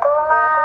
Come on.